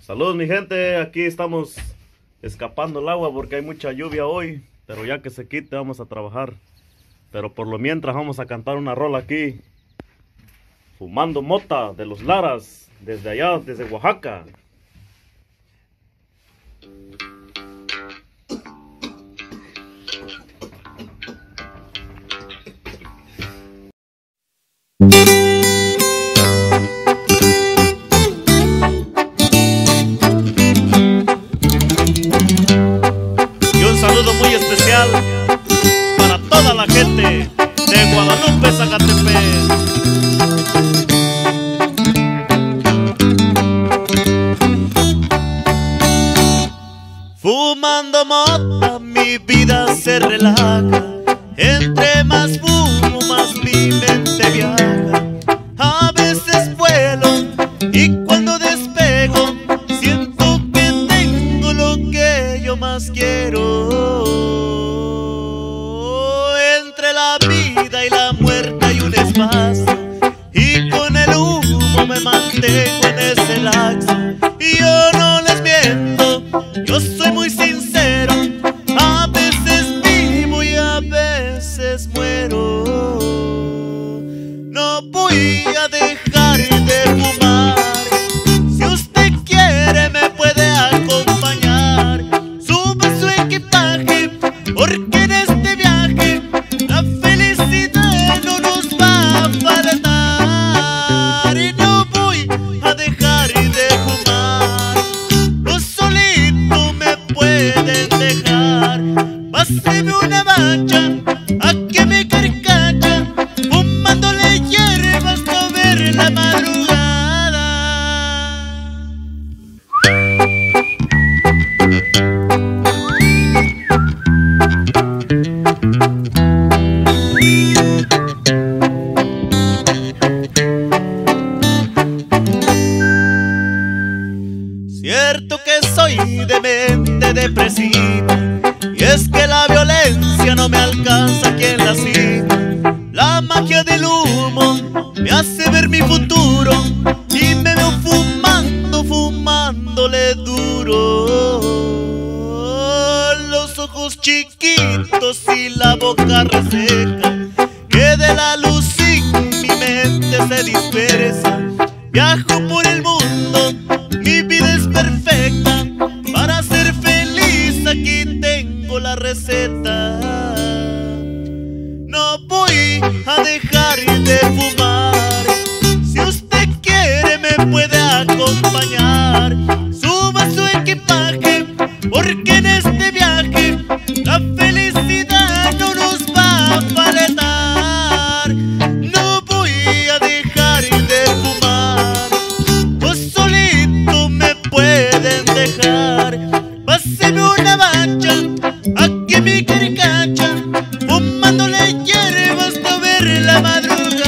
Saludos mi gente, aquí estamos escapando el agua porque hay mucha lluvia hoy, pero ya que se quite vamos a trabajar. Pero por lo mientras vamos a cantar una rola aquí, fumando mota de los Laras, desde allá, desde Oaxaca. Toda la gente de Guadalupe, Zacatepec. Fumando mota mi vida se relaja. Entre más fumo más mi mente viaja. A veces vuelo y cuando despego Siento que tengo lo que yo más quiero y la muerte hay un espacio. Y con el humo me mantengo en ese laxo. Y yo no les miento, yo soy muy sincero. A veces vivo y a veces muero. No voy a dejar Páseme una mancha a que me carcacha. Fumándole hierbas no ver la madrugada Cierto que soy de mente depresiva Y es que la violencia no me alcanza aquí en la cima La magia del humo me hace ver mi futuro Y me veo fumando, fumándole duro. Los ojos chiquitos y la boca reseca Que de la luz mi mente se dispersa. Viajo por el mundo tengo la receta. No voy a dejar de fumar. Si usted quiere me puede acompañar. Suba su equipaje porque da madrugada.